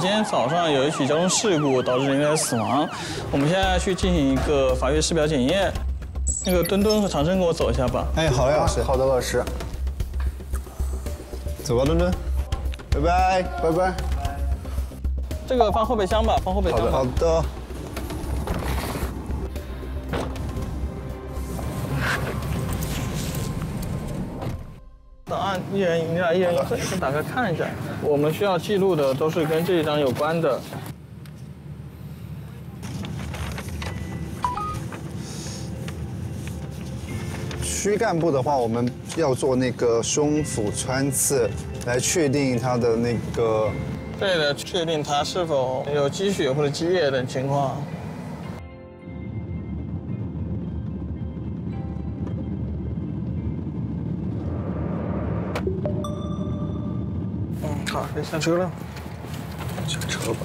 今天早上有一起交通事故导致人员死亡，我们现在去进行一个法医尸表检验。那个墩墩和长生跟我走一下吧。哎，好嘞，老师。好的，老师。走吧，墩墩。拜拜，拜拜。这个放后备箱吧，放后备箱。好的。档案一人一个，一人一个，先打开看一下。我们需要记录的都是跟这一张有关的。躯干部的话，我们要做那个胸腹穿刺，来确定他的那个。对的，确定他是否有积血或者积液等情况。好，可以下车了。下车吧。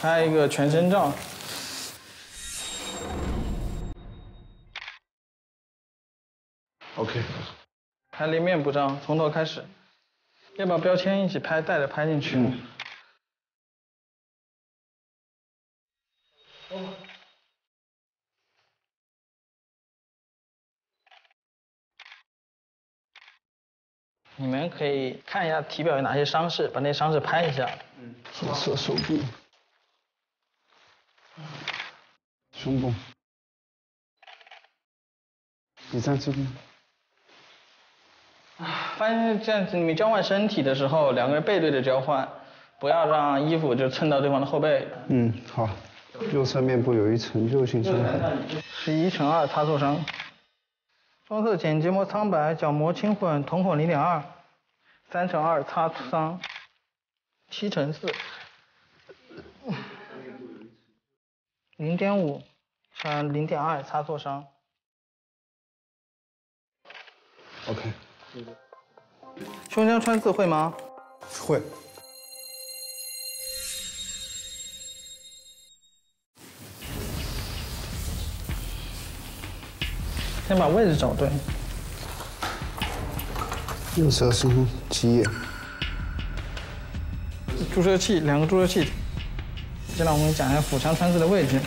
拍一个全身照。OK。拍立面部照，从头开始。要把标签一起拍，带着拍进去。你们可以看一下体表有哪些伤势，把那些伤势拍一下。嗯。左侧手臂。胸部。你在这边。发现这样子，你们交换身体的时候，两个人背对着交换，不要让衣服就蹭到对方的后背。嗯，好。右侧面部有一陈旧性伤痕。十一乘二擦挫伤。双侧睑结膜苍白，角膜轻混，瞳孔零点二。三乘二擦伤。七乘四。零点五乘零点二擦座伤。OK。胸腔穿刺会吗？会。先把位置找对。右侧是积液。注射器，两个注射器。接下来我们讲一下腹腔穿刺的位置。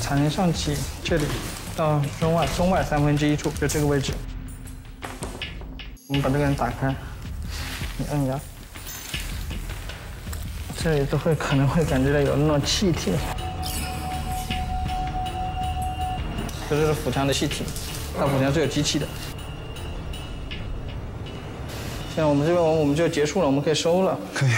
产前上起这里，到中外中外三分之一处，就这个位置。我们把这个人打开，你按压，这里都会可能会感觉到有那种气体。这就是腹腔的气体，大腹腔是有机器的。现在我们这边我们就结束了，我们可以收了。可以。